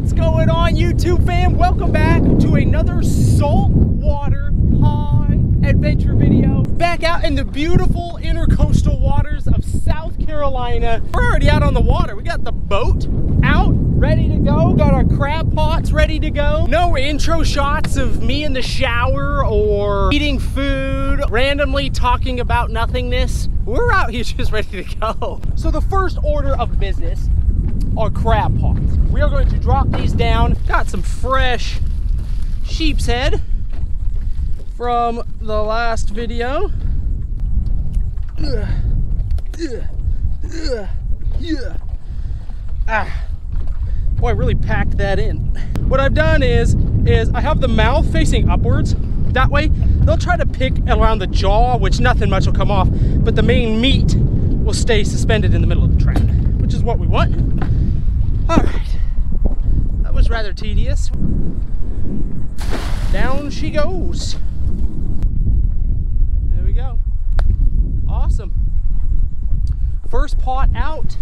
What's going on YouTube fam? Welcome back to another saltwater high adventure video. Back out in the beautiful intercoastal waters of South Carolina. We're already out on the water. We got the boat out, ready to go. Got our crab pots ready to go. No intro shots of me in the shower or eating food, randomly talking about nothingness. We're out here just ready to go. So the first order of business are crab pots. We are going to drop these down. Got some fresh sheep's head from the last video. Ugh. Yeah. Ah. Boy, I really packed that in. What I've done is, is I have the mouth facing upwards. That way, they'll try to pick around the jaw, which nothing much will come off, but the main meat will stay suspended in the middle of the trap, which is what we want. All right, that was rather tedious. Down she goes. There we go. Awesome. First pot out.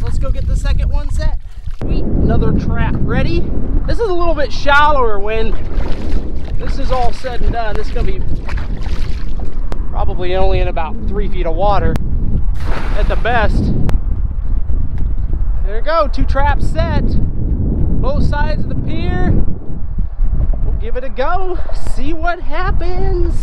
Let's go get the second one set. Another trap ready. This is a little bit shallower when this is all said and done. This is gonna be probably only in about three feet of water at the best. There you go, two traps set. Both sides of the pier. We'll give it a go, see what happens.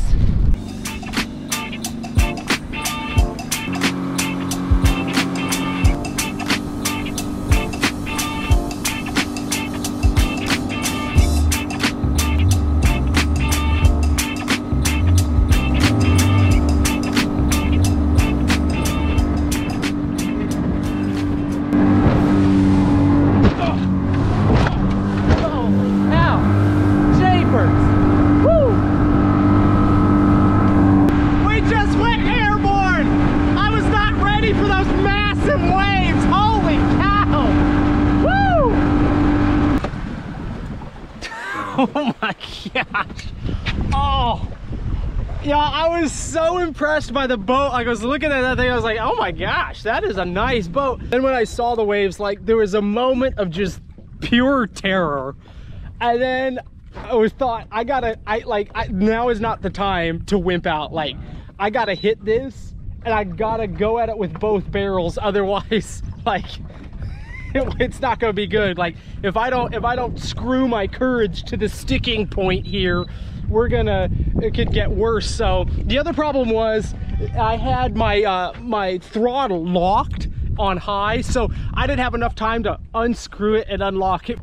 Impressed by the boat. I was looking at that thing, I was like, oh my gosh, that is a nice boat. Then when I saw the waves, like, there was a moment of just pure terror. And then I was thought, I gotta, I like, I, now is not the time to wimp out. Like, I gotta hit this and I gotta go at it with both barrels. Otherwise, like, it's not gonna be good. Like, if I don't, if I don't screw my courage to the sticking point here, we're gonna, it could get worse. So the other problem was I had my, uh, my throttle locked on high. So I didn't have enough time to unscrew it and unlock it.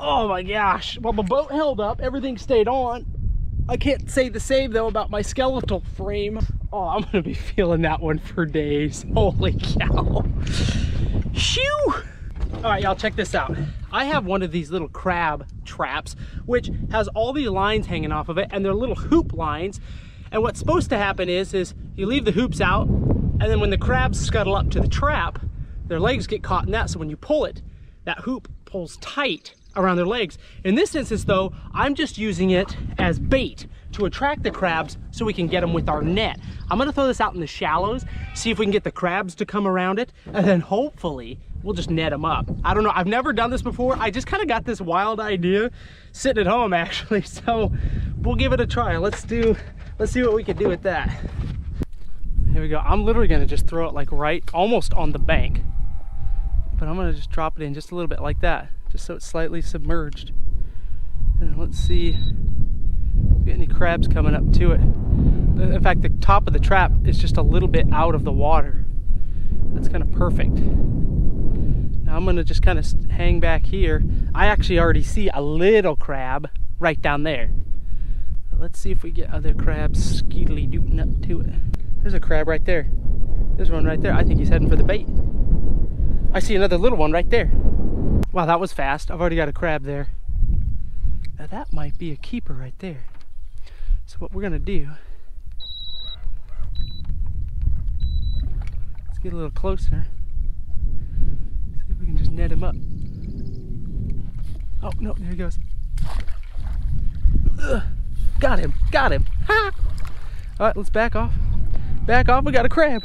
Oh my gosh. Well, the boat held up, everything stayed on. I can't say the same though about my skeletal frame. Oh, I'm gonna be feeling that one for days. Holy cow. Shoo! All right, y'all, check this out. I have one of these little crab traps, which has all these lines hanging off of it, and they're little hoop lines. And what's supposed to happen is, is you leave the hoops out, and then when the crabs scuttle up to the trap, their legs get caught in that, so when you pull it, that hoop pulls tight around their legs. In this instance though, I'm just using it as bait to attract the crabs so we can get them with our net. I'm gonna throw this out in the shallows, see if we can get the crabs to come around it, and then hopefully we'll just net them up. I don't know, I've never done this before. I just kind of got this wild idea sitting at home actually, so we'll give it a try. Let's do, let's see what we can do with that. Here we go. I'm literally gonna just throw it like right, almost on the bank. But I'm gonna just drop it in just a little bit like that, just so it's slightly submerged. And let's see get any crabs coming up to it. In fact, the top of the trap is just a little bit out of the water. That's kind of perfect. I'm gonna just kind of hang back here. I actually already see a little crab right down there. But let's see if we get other crabs skeetily dooting up to it. There's a crab right there. There's one right there. I think he's heading for the bait. I see another little one right there. Wow, that was fast. I've already got a crab there. Now that might be a keeper right there. So what we're gonna do, let's get a little closer. We can just net him up. Oh, no, there he goes. Ugh. Got him, got him. Ha! All right, let's back off. Back off, we got a crab.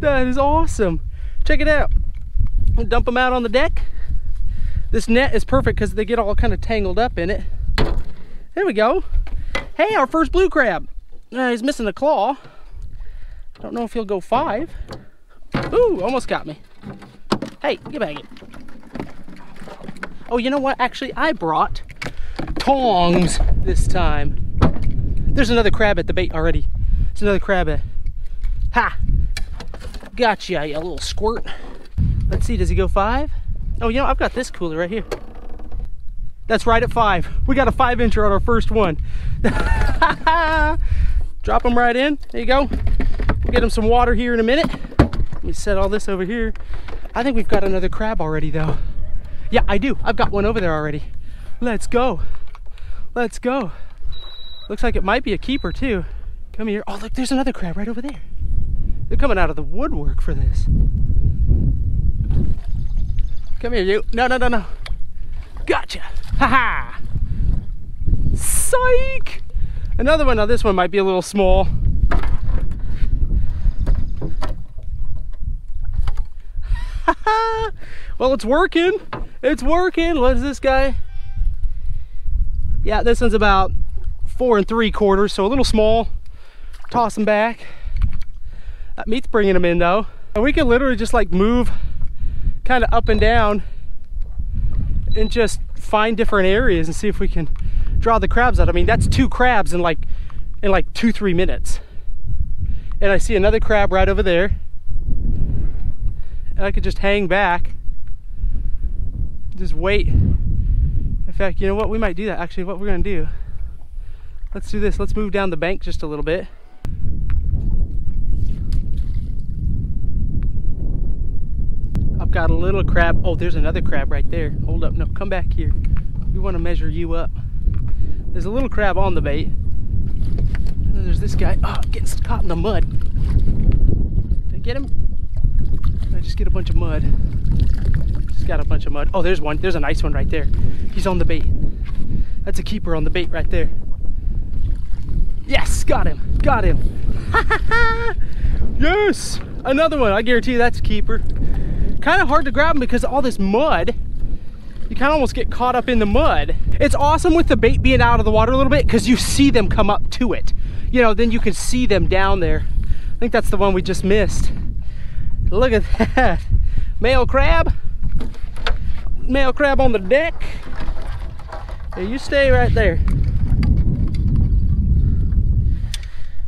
That is awesome. Check it out. Dump him out on the deck. This net is perfect because they get all kind of tangled up in it. There we go. Hey, our first blue crab. Uh, he's missing a claw. I Don't know if he'll go five. Ooh, almost got me. Hey, get back here. Oh, you know what? Actually, I brought tongs this time. There's another crab at the bait already. There's another crab at. Ha! Gotcha, you little squirt. Let's see, does he go five? Oh, you know, I've got this cooler right here. That's right at five. We got a five incher on our first one. Drop them right in. There you go. We'll get him some water here in a minute. Let me set all this over here. I think we've got another crab already though. Yeah, I do. I've got one over there already. Let's go. Let's go. Looks like it might be a keeper too. Come here. Oh, look, there's another crab right over there. They're coming out of the woodwork for this. Come here, you. No, no, no, no. Gotcha. Ha ha. Psych. Another one. Now, this one might be a little small. well, it's working. It's working. What is this guy? Yeah, this one's about four and three quarters, so a little small. Toss them back. That meat's bringing them in though. And we can literally just like move kind of up and down and just find different areas and see if we can draw the crabs out. I mean, that's two crabs in like in like two, three minutes. And I see another crab right over there. And I could just hang back, just wait. In fact, you know what? We might do that. Actually, what we're gonna do, let's do this. Let's move down the bank just a little bit. I've got a little crab. Oh, there's another crab right there. Hold up, no, come back here. We wanna measure you up. There's a little crab on the bait. And then there's this guy. Oh, getting caught in the mud. Did I get him? I just get a bunch of mud. Just got a bunch of mud. Oh, there's one. There's a nice one right there. He's on the bait. That's a keeper on the bait right there. Yes, got him. Got him. yes, another one. I guarantee you that's a keeper. Kind of hard to grab them because all this mud. You kind of almost get caught up in the mud. It's awesome with the bait being out of the water a little bit because you see them come up to it. You know, then you can see them down there. I think that's the one we just missed. Look at that. Male crab. Male crab on the deck. Hey, you stay right there.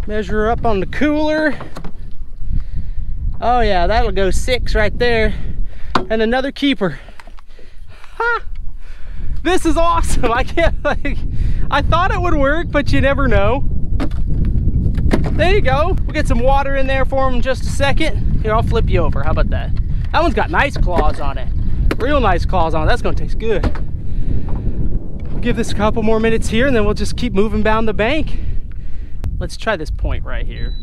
Measure up on the cooler. Oh yeah, that'll go six right there. And another keeper. Ha! This is awesome. I can't like, I thought it would work, but you never know. There you go. We'll get some water in there for him in just a second. Here, I'll flip you over. How about that? That one's got nice claws on it. Real nice claws on it. That's gonna taste good. We'll give this a couple more minutes here and then we'll just keep moving down the bank. Let's try this point right here.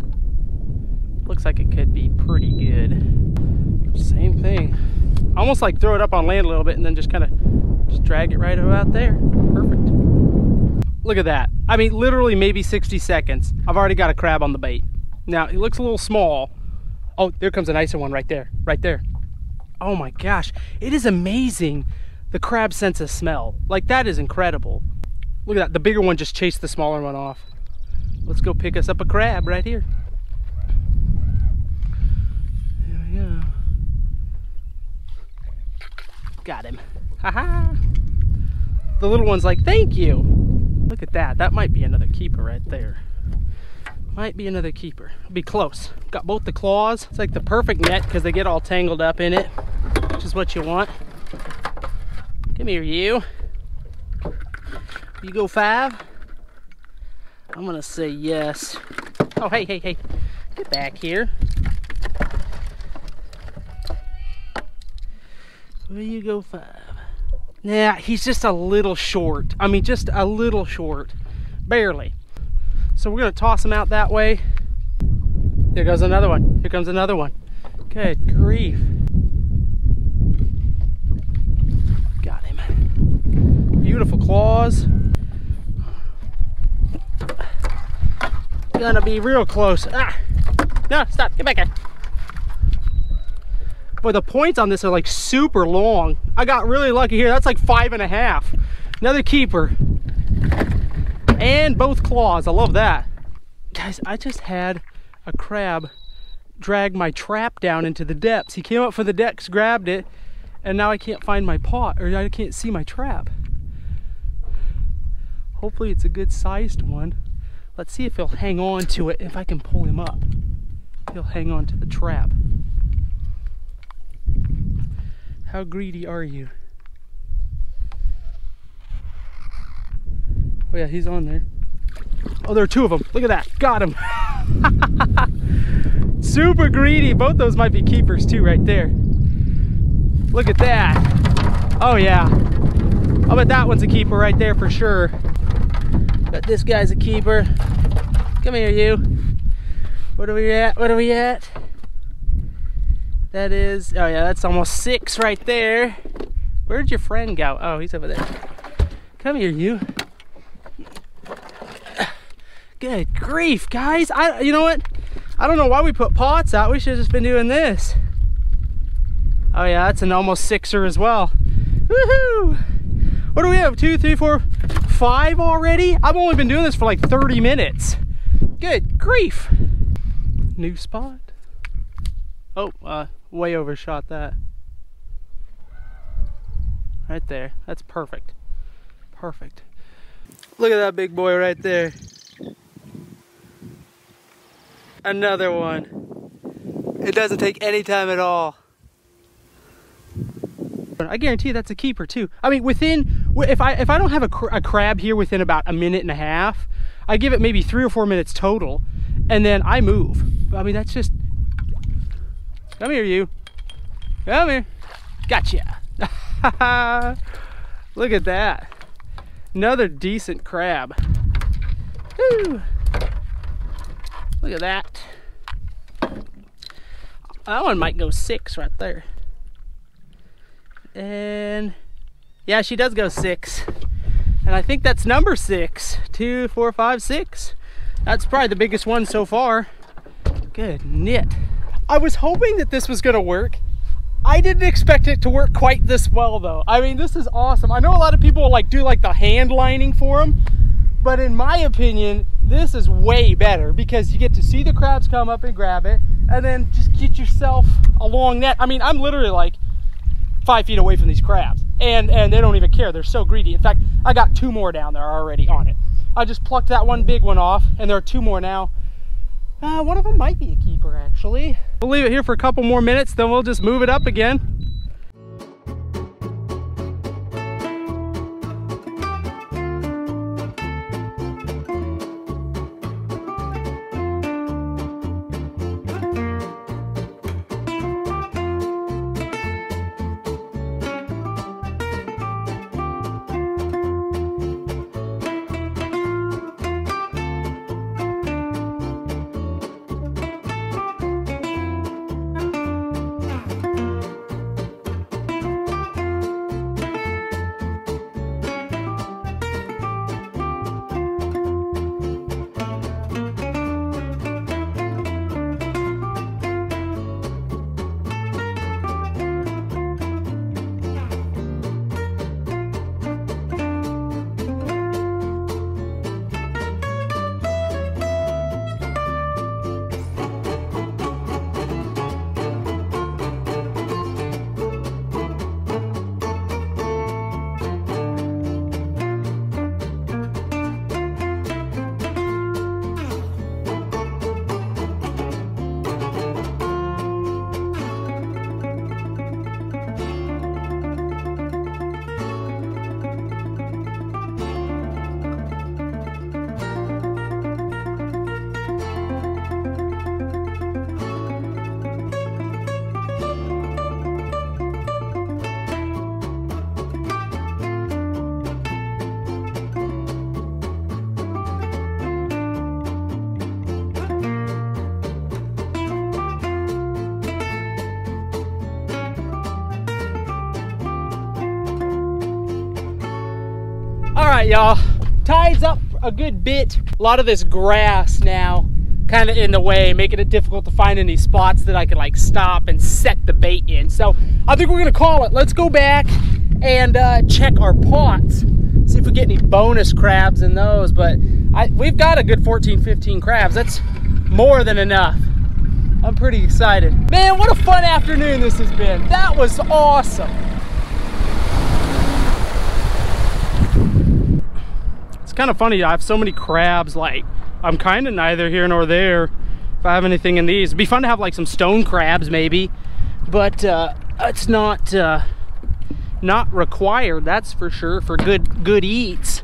Looks like it could be pretty good. Same thing. Almost like throw it up on land a little bit and then just kind of just drag it right about there. Perfect. Look at that. I mean, literally maybe 60 seconds. I've already got a crab on the bait. Now, it looks a little small. Oh, there comes a nicer one right there, right there. Oh my gosh, it is amazing the crab sense of smell. Like that is incredible. Look at that, the bigger one just chased the smaller one off. Let's go pick us up a crab right here. There we go. Got him. Haha. the little one's like, thank you. Look at that. That might be another keeper right there. Might be another keeper. Be close. Got both the claws. It's like the perfect net because they get all tangled up in it, which is what you want. Come here, you. You go five? I'm gonna say yes. Oh, hey, hey, hey. Get back here. Will you go five? Nah, he's just a little short. I mean, just a little short. Barely. So we're gonna toss them out that way. There goes another one. Here comes another one. Good grief. Got him. Beautiful claws. Gonna be real close. Ah! No, stop, get back here. Boy, the points on this are like super long. I got really lucky here. That's like five and a half. Another keeper. And both claws. I love that. Guys, I just had a crab drag my trap down into the depths. He came up for the decks, grabbed it, and now I can't find my pot, or I can't see my trap. Hopefully it's a good sized one. Let's see if he'll hang on to it, if I can pull him up. He'll hang on to the trap. How greedy are you? Oh yeah, he's on there. Oh, there are two of them. Look at that. Got him. Super greedy. Both those might be keepers too right there. Look at that. Oh yeah. I'll bet that one's a keeper right there for sure. But this guy's a keeper. Come here, you. What are we at? What are we at? That is, oh yeah, that's almost six right there. Where'd your friend go? Oh, he's over there. Come here, you. Good grief, guys. I, you know what? I don't know why we put pots out. We should have just been doing this. Oh yeah, that's an almost sixer as well. Woohoo! What do we have? Two, three, four, five already? I've only been doing this for like 30 minutes. Good grief. New spot. Oh, uh, way overshot that. Right there. That's perfect. Perfect. Look at that big boy right there. Another one. It doesn't take any time at all. I guarantee that's a keeper too. I mean, within if I if I don't have a, a, crab here within about a minute and a half, I give it maybe three or four minutes total, and then I move. I mean, that's just. Come here, you. Come here. Gotcha. Look at that. Another decent crab. Woo. Look at that. That one might go six right there. And yeah, she does go six. And I think that's number six. Two, four, five, six. That's probably the biggest one so far. Good knit. I was hoping that this was gonna work. I didn't expect it to work quite this well though. I mean, this is awesome. I know a lot of people like do like the hand lining for them, but in my opinion, this is way better because you get to see the crabs come up and grab it and then just get yourself a long net. I mean, I'm literally like five feet away from these crabs and, and they don't even care. They're so greedy. In fact, I got two more down there already on it. I just plucked that one big one off and there are two more now. Uh, one of them might be a keeper actually. We'll leave it here for a couple more minutes, then we'll just move it up again. Right, y'all. Tide's up a good bit. A lot of this grass now kind of in the way, making it difficult to find any spots that I could like stop and set the bait in. So I think we're gonna call it. Let's go back and uh, check our pots. See if we get any bonus crabs in those. But I, we've got a good 14, 15 crabs. That's more than enough. I'm pretty excited. Man, what a fun afternoon this has been. That was awesome. It's kind of funny. I have so many crabs like I'm kind of neither here nor there if I have anything in these. It'd be fun to have like some stone crabs maybe, but uh, it's not uh, not required, that's for sure, for good good eats.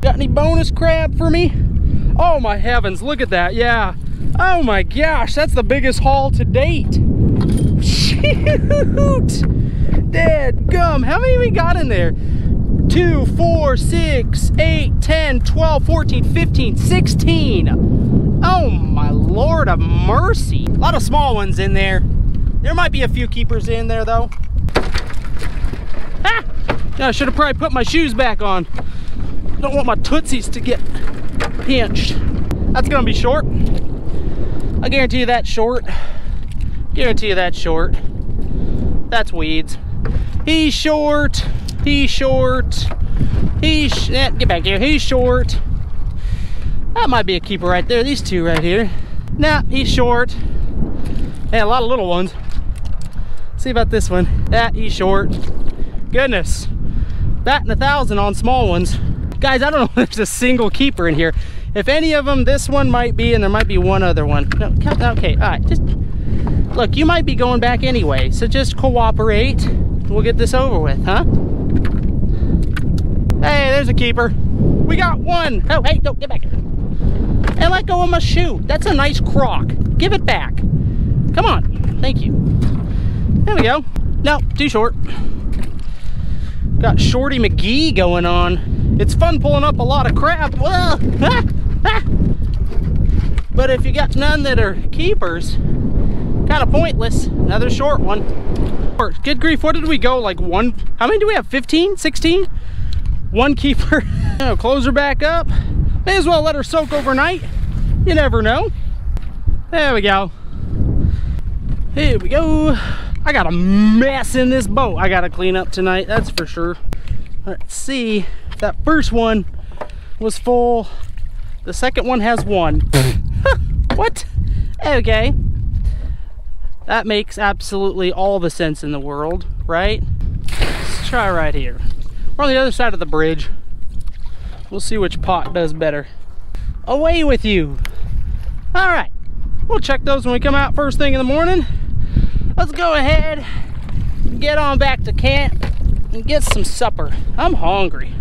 Got any bonus crab for me? Oh my heavens, look at that, yeah. Oh my gosh, that's the biggest haul to date. Shoot! Dead gum, how many we got in there? 2, 4, 6, 8, 10, 12, 14, 15, 16. Oh my lord of mercy. A lot of small ones in there. There might be a few keepers in there though. Ah! I should have probably put my shoes back on. Don't want my tootsies to get pinched. That's gonna be short. I guarantee you that's short. Guarantee you that's short. That's weeds. He's short. He's short. He's, sh eh, get back here. He's short. That might be a keeper right there. These two right here. Nah, he's short. Hey, a lot of little ones. See about this one. That, he's short. Goodness. Batting a thousand on small ones. Guys, I don't know if there's a single keeper in here. If any of them, this one might be, and there might be one other one. No, okay, all right, just, look, you might be going back anyway, so just cooperate. We'll get this over with, huh? Hey, there's a keeper. We got one. Oh, hey, don't get back. And let go of my shoe. That's a nice crock. Give it back. Come on. Thank you. There we go. No, too short. Got Shorty McGee going on. It's fun pulling up a lot of crap. But if you got none that are keepers, kind of pointless. Another short one. Good grief, what did we go? Like one, how many do we have? 15, 16? one keeper. close her back up. May as well let her soak overnight. You never know. There we go. Here we go. I got a mess in this boat I gotta clean up tonight, that's for sure. Let's see. That first one was full. The second one has one. what? Okay. That makes absolutely all the sense in the world, right? Let's try right here. We're on the other side of the bridge. We'll see which pot does better. Away with you. All right, we'll check those when we come out first thing in the morning. Let's go ahead, get on back to camp and get some supper. I'm hungry.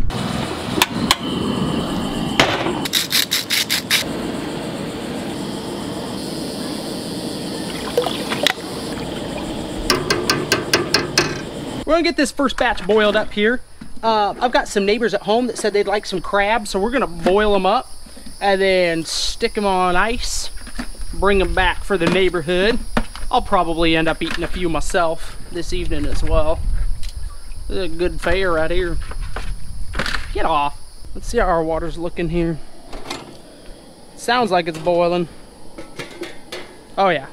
We're gonna get this first batch boiled up here. Uh, I've got some neighbors at home that said they'd like some crabs, so we're gonna boil them up and then stick them on ice, bring them back for the neighborhood. I'll probably end up eating a few myself this evening as well. This is a good fare right here. Get off. Let's see how our water's looking here. Sounds like it's boiling. Oh yeah.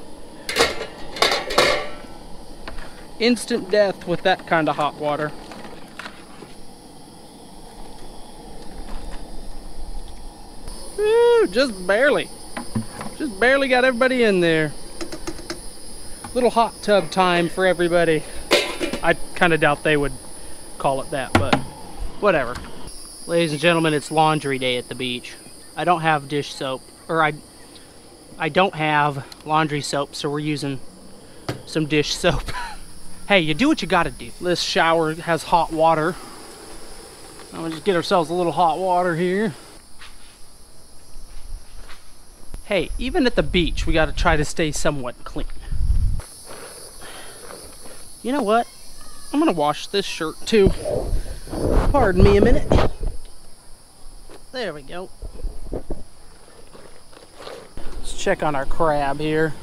Instant death with that kind of hot water. Woo, just barely. Just barely got everybody in there. Little hot tub time for everybody. I kind of doubt they would call it that, but whatever. Ladies and gentlemen, it's laundry day at the beach. I don't have dish soap, or I, I don't have laundry soap, so we're using some dish soap. hey, you do what you gotta do. This shower has hot water. I'm gonna just get ourselves a little hot water here. hey, even at the beach, we got to try to stay somewhat clean. You know what? I'm to wash this shirt too. Pardon me a minute. There we go. Let's check on our crab here.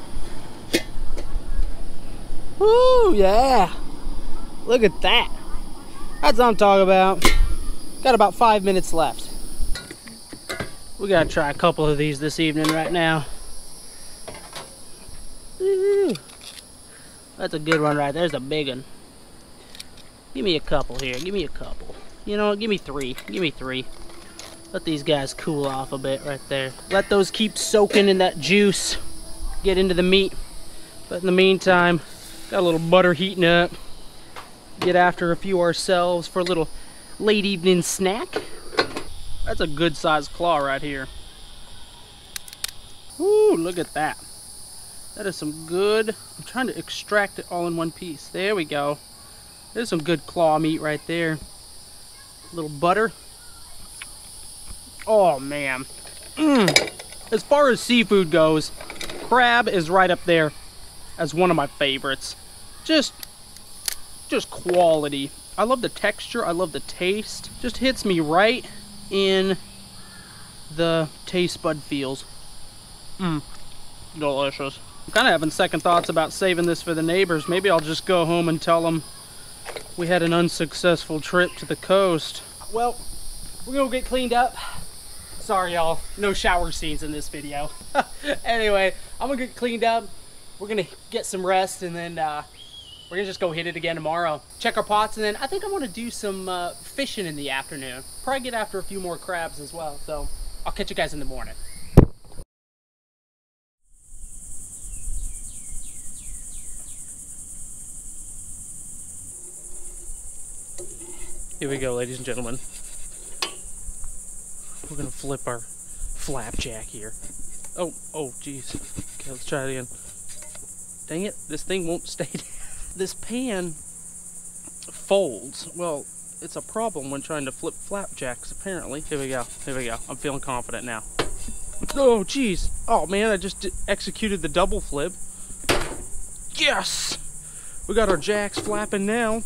Woo, yeah. Look at that. That's what I'm talking about. Got about five minutes left. We gotta try a couple of these this evening right now. That's a good one right there. there's a big one. Give me a couple here, give me a couple. You know, give me three, give me three. Let these guys cool off a bit right there. Let those keep soaking in that juice. Get into the meat. But in the meantime, got a little butter heating up. Get after a few ourselves for a little late evening snack. That's a good sized claw right here. Ooh, look at that. That is some good, I'm trying to extract it all in one piece. There we go. There's some good claw meat right there. A little butter. Oh man. Mm. As far as seafood goes, crab is right up there as one of my favorites. Just, just quality. I love the texture, I love the taste. Just hits me right in the taste bud feels. Mmm, delicious. I'm kind of having second thoughts about saving this for the neighbors. Maybe I'll just go home and tell them we had an unsuccessful trip to the coast. Well, we're gonna get cleaned up. Sorry y'all, no shower scenes in this video. anyway, I'm gonna get cleaned up. We're gonna get some rest and then uh, we're gonna just go hit it again tomorrow. Check our pots and then I think I wanna do some uh, fishing in the afternoon. Probably get after a few more crabs as well. So I'll catch you guys in the morning. Here we go, ladies and gentlemen. We're gonna flip our flapjack here. Oh, oh, jeez. Okay, let's try it again. Dang it, this thing won't stay down. This pan folds. Well, it's a problem when trying to flip flapjacks, apparently. Here we go, here we go. I'm feeling confident now. Oh, jeez. Oh, man, I just executed the double flip. Yes! We got our jacks flapping now.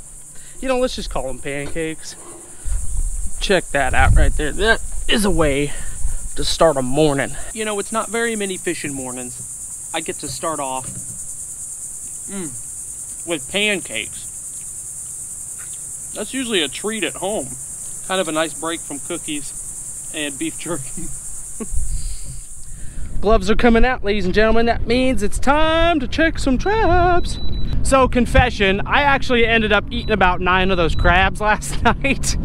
You know, let's just call them pancakes. Check that out right there. That is a way to start a morning. You know, it's not very many fishing mornings. I get to start off mm, with pancakes. That's usually a treat at home. Kind of a nice break from cookies and beef jerky. Gloves are coming out, ladies and gentlemen. That means it's time to check some traps. So confession, I actually ended up eating about nine of those crabs last night.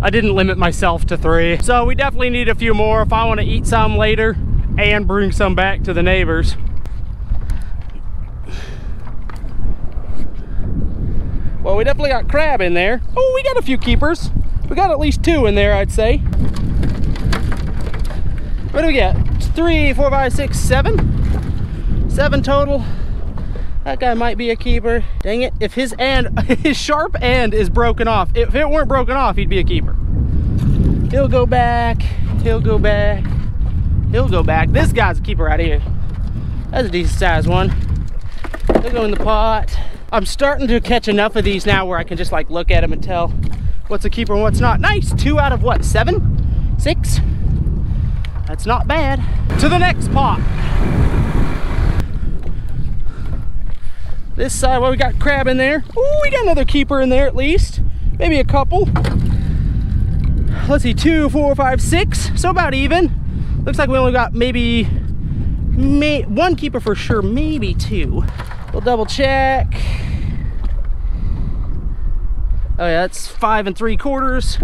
I didn't limit myself to three. So we definitely need a few more if I want to eat some later and bring some back to the neighbors. Well, we definitely got crab in there. Oh, we got a few keepers. We got at least two in there, I'd say. What do we get? Three, four, five, six, seven. Seven total. That guy might be a keeper. Dang it, if his end, his sharp end is broken off, if it weren't broken off, he'd be a keeper. He'll go back, he'll go back, he'll go back. This guy's a keeper out here. That's a decent sized one. He'll go in the pot. I'm starting to catch enough of these now where I can just like look at them and tell what's a keeper and what's not. Nice, two out of what, seven? Six? That's not bad. To the next pot. This side, well, we got crab in there. Ooh, we got another keeper in there at least. Maybe a couple. Let's see, two, four, five, six. So about even. Looks like we only got maybe may, one keeper for sure, maybe two. We'll double check. Oh yeah, that's five and three quarters.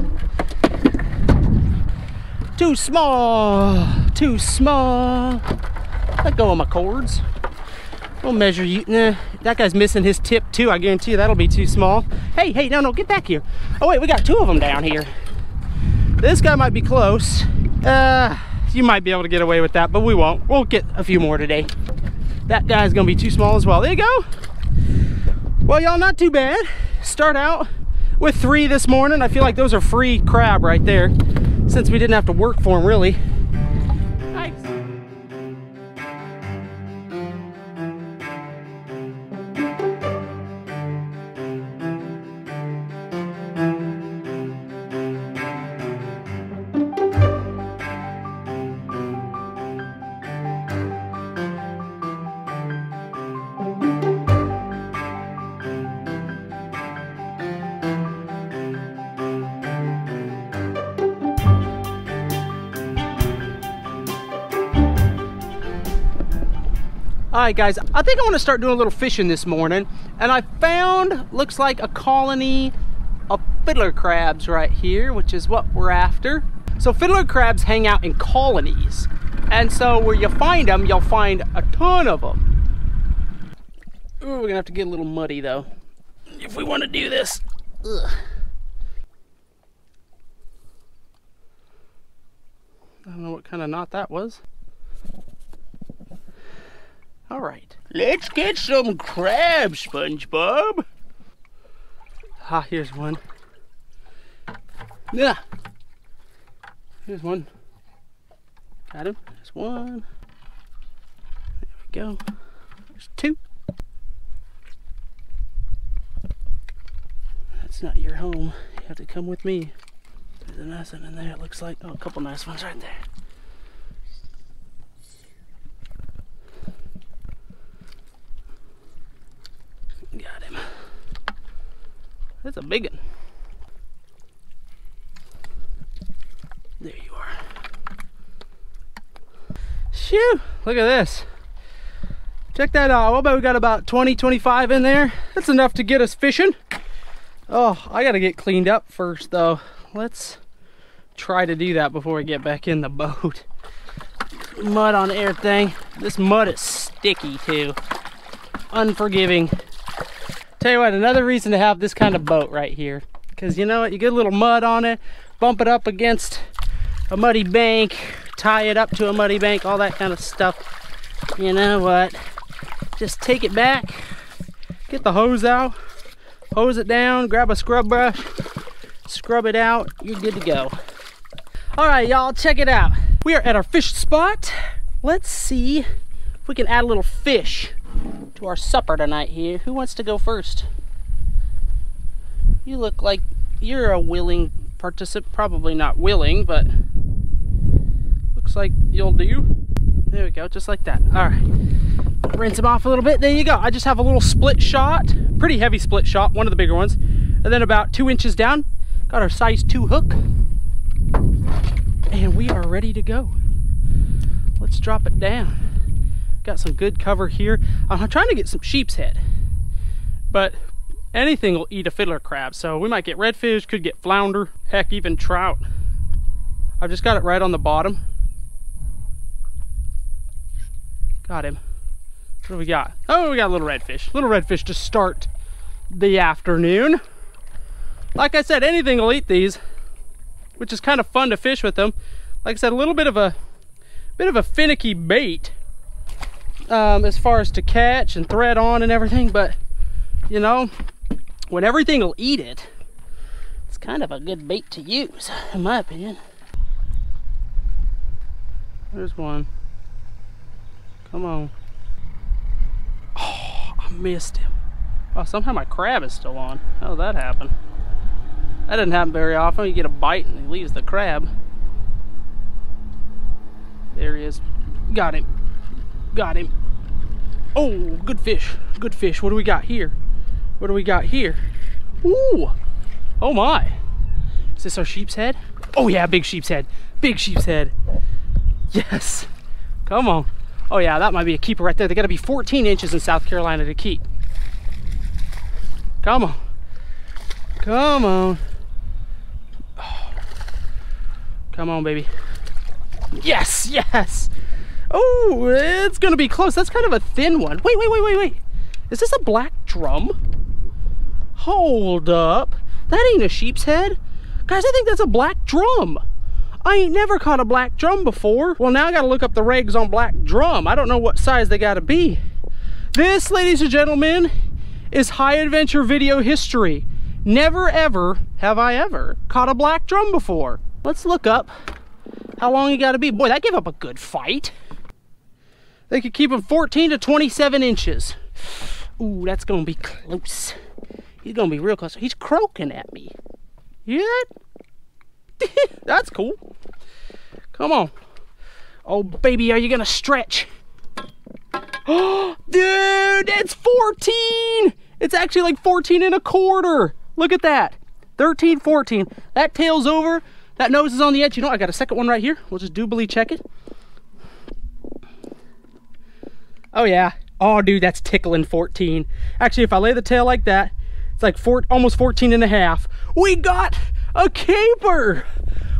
Too small, too small. Let go of my cords. We'll measure you. Nah, that guy's missing his tip too. I guarantee you that'll be too small. Hey, hey, no, no, get back here. Oh wait, we got two of them down here. This guy might be close. Uh, you might be able to get away with that, but we won't. We'll get a few more today. That guy's gonna be too small as well. There you go. Well, y'all, not too bad. Start out with three this morning. I feel like those are free crab right there since we didn't have to work for them really. Right, guys, I think I want to start doing a little fishing this morning. And I found, looks like a colony of fiddler crabs right here, which is what we're after. So fiddler crabs hang out in colonies. And so where you find them, you'll find a ton of them. Ooh, we're gonna have to get a little muddy though. If we want to do this. Ugh. I don't know what kind of knot that was. All right. Let's get some crabs, SpongeBob. Ah, here's one. Yeah. Here's one. Got him. There's one. There we go. There's two. That's not your home. You have to come with me. There's a nice one in there. It looks like oh, a couple nice ones right there. Got him. That's a big one. There you are. Shoo! Look at this. Check that out. I bet we got about 20, 25 in there. That's enough to get us fishing. Oh, I gotta get cleaned up first though. Let's try to do that before we get back in the boat. Mud on everything. This mud is sticky too. Unforgiving. Tell you what, another reason to have this kind of boat right here. Because you know what, you get a little mud on it, bump it up against a muddy bank, tie it up to a muddy bank, all that kind of stuff. You know what, just take it back, get the hose out, hose it down, grab a scrub brush, scrub it out, you're good to go. All right, y'all, check it out. We are at our fish spot. Let's see if we can add a little fish to our supper tonight here. Who wants to go first? You look like you're a willing participant. Probably not willing, but looks like you'll do. There we go, just like that. All right. Rinse them off a little bit. There you go. I just have a little split shot, pretty heavy split shot, one of the bigger ones. And then about two inches down, got our size two hook. And we are ready to go. Let's drop it down. Got some good cover here. I'm trying to get some sheep's head, but anything will eat a fiddler crab. So we might get redfish, could get flounder, heck, even trout. I've just got it right on the bottom. Got him. What do we got? Oh, we got a little redfish. Little redfish to start the afternoon. Like I said, anything will eat these, which is kind of fun to fish with them. Like I said, a little bit of a bit of a finicky bait um, as far as to catch and thread on and everything, but you know, when everything will eat it, it's kind of a good bait to use, in my opinion. There's one. Come on. Oh, I missed him. Oh, somehow my crab is still on. How did that happen? That doesn't happen very often. You get a bite and he leaves the crab. There he is. Got him. Got him. Oh, good fish. Good fish. What do we got here? What do we got here? Ooh. Oh my. Is this our sheep's head? Oh yeah, big sheep's head. Big sheep's head. Yes. Come on. Oh yeah, that might be a keeper right there. They gotta be 14 inches in South Carolina to keep. Come on. Come on. Come on, baby. Yes, yes. Oh, it's gonna be close. That's kind of a thin one. Wait, wait, wait, wait, wait. Is this a black drum? Hold up. That ain't a sheep's head. Guys, I think that's a black drum. I ain't never caught a black drum before. Well, now I gotta look up the regs on black drum. I don't know what size they gotta be. This, ladies and gentlemen, is high adventure video history. Never ever have I ever caught a black drum before. Let's look up how long you gotta be. Boy, that gave up a good fight. They could keep him 14 to 27 inches. Ooh, that's gonna be close. He's gonna be real close. He's croaking at me. You that? that's cool. Come on. Oh, baby, are you gonna stretch? Oh, dude, it's 14. It's actually like 14 and a quarter. Look at that. 13, 14. That tail's over. That nose is on the edge. You know, I got a second one right here. We'll just doubly check it. Oh yeah, Oh, dude, that's tickling 14. Actually, if I lay the tail like that, it's like four, almost 14 and a half. We got a caper.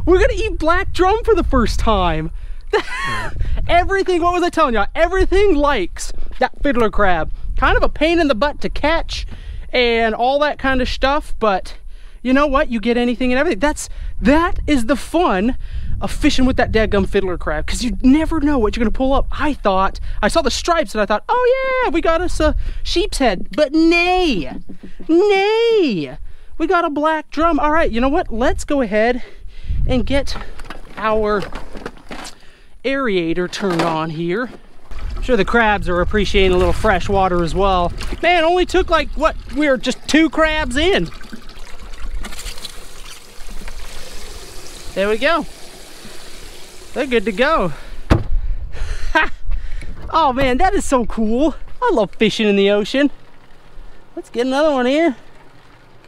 We're gonna eat black drum for the first time. everything, what was I telling y'all? Everything likes that fiddler crab. Kind of a pain in the butt to catch and all that kind of stuff, but you know what? You get anything and everything. That's, that is the fun of fishing with that dadgum fiddler crab because you never know what you're gonna pull up. I thought, I saw the stripes and I thought, oh yeah, we got us a sheep's head, but nay, nay, we got a black drum. All right, you know what? Let's go ahead and get our aerator turned on here. I'm sure the crabs are appreciating a little fresh water as well. Man, only took like, what, we were just two crabs in. There we go. They're good to go. oh man, that is so cool. I love fishing in the ocean. Let's get another one here.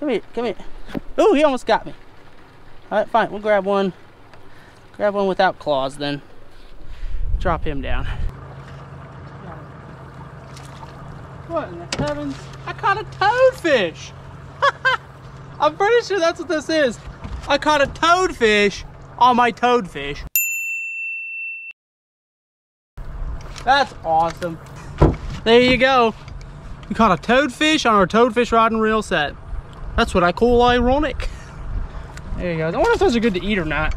Come here, come here. Oh, he almost got me. All right, fine, we'll grab one. Grab one without claws then. Drop him down. What in the heavens? I caught a toadfish! I'm pretty sure that's what this is. I caught a toadfish on my toadfish. That's awesome. There you go. We caught a toadfish on our toadfish rod and reel set. That's what I call ironic. There you go. I wonder if those are good to eat or not.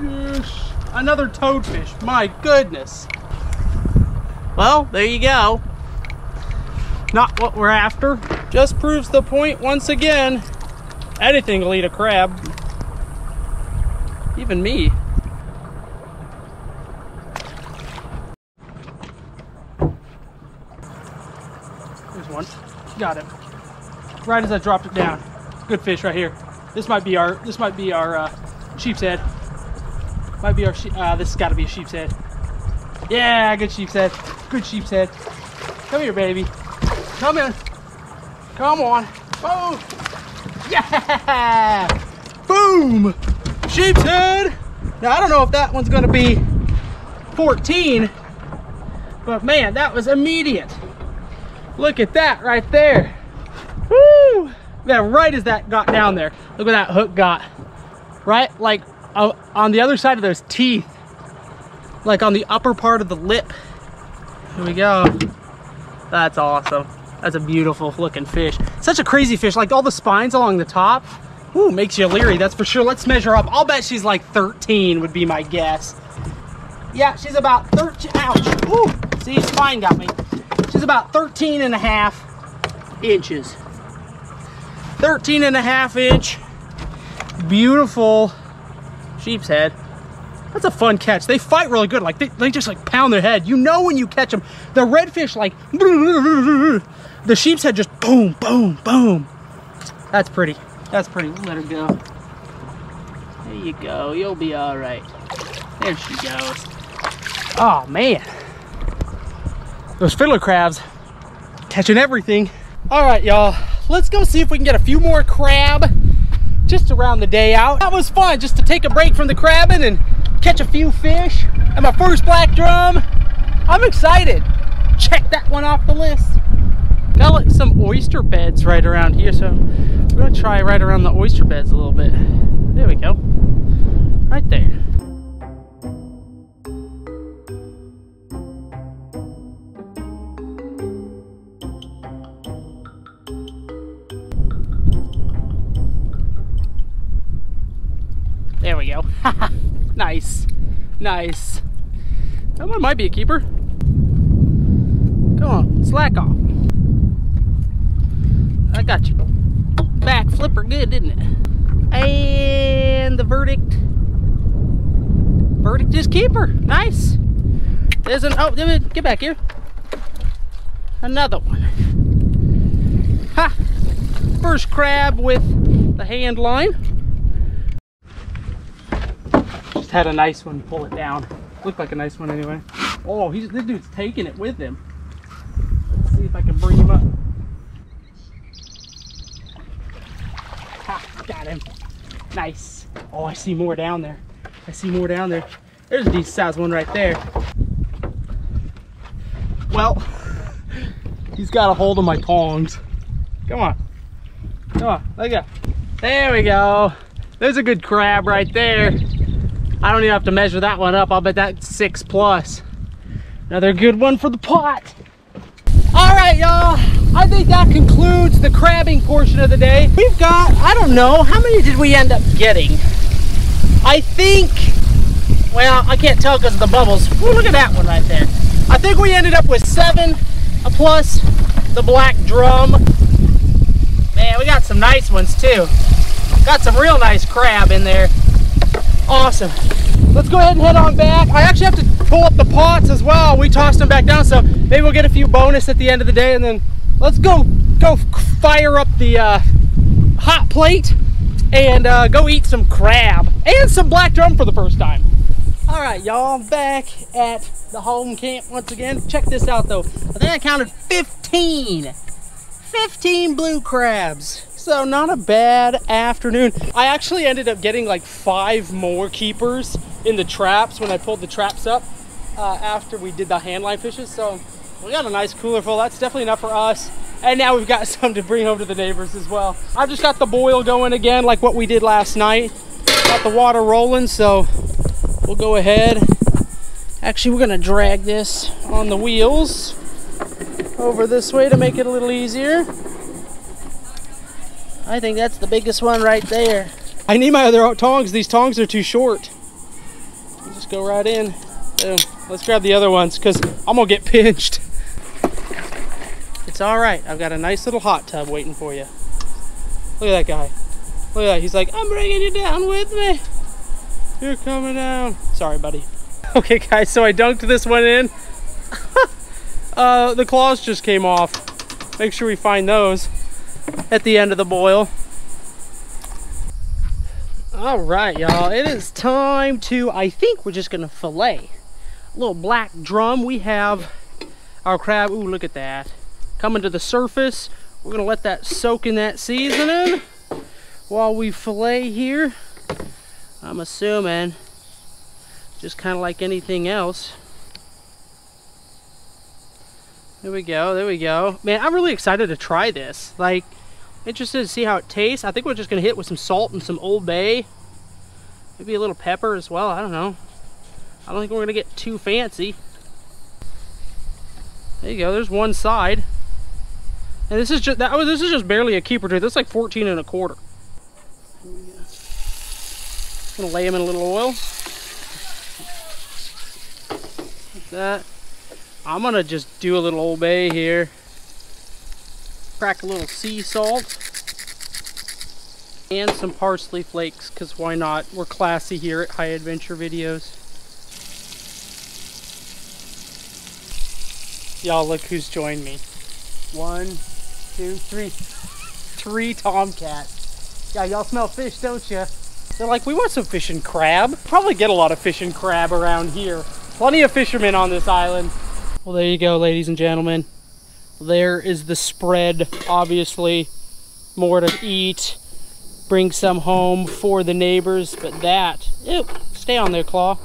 Yes. Another toadfish. My goodness. Well, there you go. Not what we're after. Just proves the point once again. Anything will eat a crab. Even me. There's one. Got it. Right as I dropped it down. Good fish right here. This might be our this might be our uh, sheep's head. Might be our uh, this has got to be a sheep's head. Yeah, good sheep's head. Good sheep's head. Come here, baby. Come in. Come on. Boom. Yeah. Boom. Sheep's head. Now I don't know if that one's gonna be 14, but man, that was immediate. Look at that right there. Woo! Man, right as that got down there, look what that hook got. Right, like uh, on the other side of those teeth, like on the upper part of the lip. Here we go. That's awesome. That's a beautiful looking fish. Such a crazy fish, like all the spines along the top. Ooh, makes you leery, that's for sure. Let's measure up. I'll bet she's like 13 would be my guess. Yeah, she's about 13, ouch. Ooh, see, spine got me. She's about 13 and a half inches. 13 and a half inch, beautiful sheep's head. That's a fun catch. They fight really good. Like they, they just like pound their head. You know when you catch them. The redfish like, the sheep's head just boom, boom, boom. That's pretty. That's pretty. Let her go. There you go. You'll be all right. There she goes. Oh man. Those fiddler crabs catching everything. All right, y'all. Let's go see if we can get a few more crab just around the day out. That was fun just to take a break from the crabbing and catch a few fish and my first black drum. I'm excited. Check that one off the list. Got like some oyster beds right around here, so we're gonna try right around the oyster beds a little bit. There we go. Right there. nice. Nice. That one might be a keeper. Come on, slack off. I got you. Back flipper good, didn't it? And the verdict. Verdict is keeper. Nice. There's an, oh, get back here. Another one. Ha! First crab with the hand line. Just had a nice one pull it down. Looked like a nice one anyway. Oh, he's this dude's taking it with him. Let's see if I can bring him up. Ha, got him. Nice. Oh, I see more down there. I see more down there. There's a decent sized one right there. well, he's got a hold of my tongs. Come on. Come on, let go. There we go. There's a good crab right there. I don't even have to measure that one up. I'll bet that's six plus. Another good one for the pot. All right, y'all. I think that concludes the crabbing portion of the day. We've got, I don't know, how many did we end up getting? I think, well, I can't tell because of the bubbles. Ooh, look at that one right there. I think we ended up with seven plus the black drum. Man, we got some nice ones too. Got some real nice crab in there. Awesome. Let's go ahead and head on back. I actually have to pull up the pots as well. We tossed them back down, so maybe we'll get a few bonus at the end of the day, and then let's go go fire up the uh, hot plate and uh, go eat some crab and some black drum for the first time. All right, y'all, I'm back at the home camp once again. Check this out though. I think I counted 15. 15 blue crabs. So not a bad afternoon. I actually ended up getting like five more keepers in the traps when I pulled the traps up uh, after we did the handline fishes. So we got a nice cooler full. That's definitely enough for us. And now we've got some to bring home to the neighbors as well. I've just got the boil going again like what we did last night. Got the water rolling, so we'll go ahead. Actually, we're gonna drag this on the wheels over this way to make it a little easier. I think that's the biggest one right there. I need my other tongs. These tongs are too short. I'll just go right in. Let's grab the other ones because I'm gonna get pinched. It's all right. I've got a nice little hot tub waiting for you. Look at that guy. Look at that. He's like, I'm bringing you down with me. You're coming down. Sorry, buddy. Okay, guys. So I dunked this one in. uh, the claws just came off. Make sure we find those at the end of the boil. All right, y'all, it is time to, I think we're just gonna fillet. A little black drum, we have our crab, ooh, look at that. Coming to the surface, we're gonna let that soak in that seasoning while we fillet here. I'm assuming, just kind of like anything else. There we go, there we go. Man, I'm really excited to try this. Like, interested to see how it tastes. I think we're just gonna hit with some salt and some Old Bay. Maybe a little pepper as well, I don't know. I don't think we're gonna get too fancy. There you go, there's one side. And this is just, that, oh, this is just barely a keeper too. That's like 14 and a quarter. Gonna lay them in a little oil. Like that. I'm gonna just do a little Old Bay here. Crack a little sea salt. And some parsley flakes, because why not? We're classy here at High Adventure Videos. Y'all look who's joined me. One, two, three. Three tomcats. Yeah, y'all smell fish, don't you? They're like, we want some fish and crab. Probably get a lot of fish and crab around here. Plenty of fishermen on this island. Well, there you go, ladies and gentlemen. There is the spread, obviously. More to eat. Bring some home for the neighbors, but that, ew, stay on there, claw.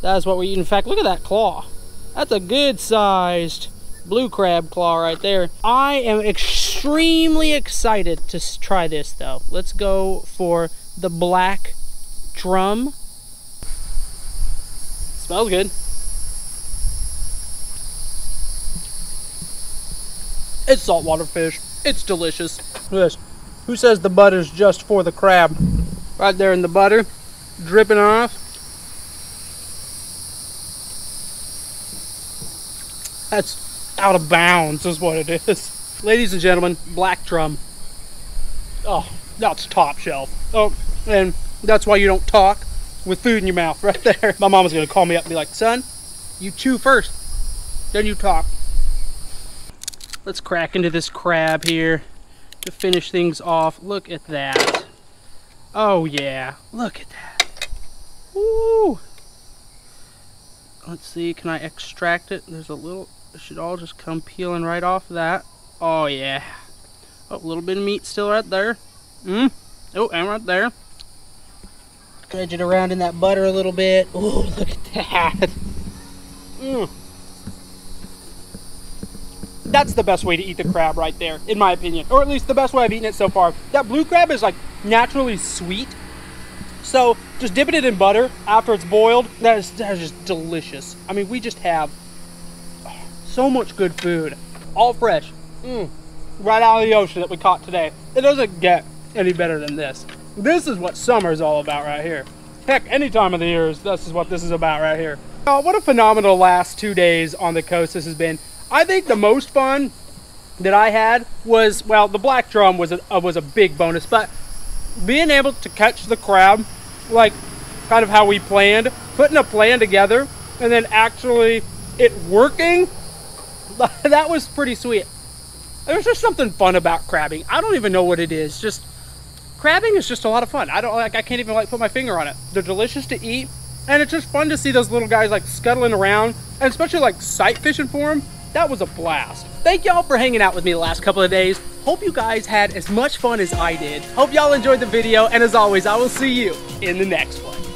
That is what we eat. In fact, look at that claw. That's a good sized blue crab claw right there. I am extremely excited to try this though. Let's go for the black drum. Smells good. It's saltwater fish. It's delicious. Look Who says the butter's just for the crab? Right there in the butter, dripping off. That's out of bounds is what it is. Ladies and gentlemen, black drum. Oh, that's top shelf. Oh, and that's why you don't talk with food in your mouth right there. My mama's gonna call me up and be like, son, you chew first, then you talk. Let's crack into this crab here to finish things off. Look at that. Oh yeah, look at that. Woo! Let's see, can I extract it? There's a little, it should all just come peeling right off of that. Oh yeah. Oh, a little bit of meat still right there. Mm. Oh, and right there. Dredge it around in that butter a little bit. Oh, look at that. Mm. That's the best way to eat the crab right there, in my opinion. Or at least the best way I've eaten it so far. That blue crab is like naturally sweet. So just dipping it in butter after it's boiled, that is, that is just delicious. I mean, we just have so much good food. All fresh. Mm. Right out of the ocean that we caught today. It doesn't get any better than this. This is what summer is all about right here. Heck, any time of the year, is, this is what this is about right here. Oh, what a phenomenal last two days on the coast this has been. I think the most fun that I had was, well, the black drum was a, uh, was a big bonus, but being able to catch the crab, like kind of how we planned, putting a plan together, and then actually it working, that was pretty sweet. There's just something fun about crabbing. I don't even know what it is. Just crabbing is just a lot of fun. I don't like. I can't even like put my finger on it. They're delicious to eat, and it's just fun to see those little guys like scuttling around, and especially like sight fishing for them. That was a blast. Thank y'all for hanging out with me the last couple of days. Hope you guys had as much fun as I did. Hope y'all enjoyed the video, and as always, I will see you in the next one.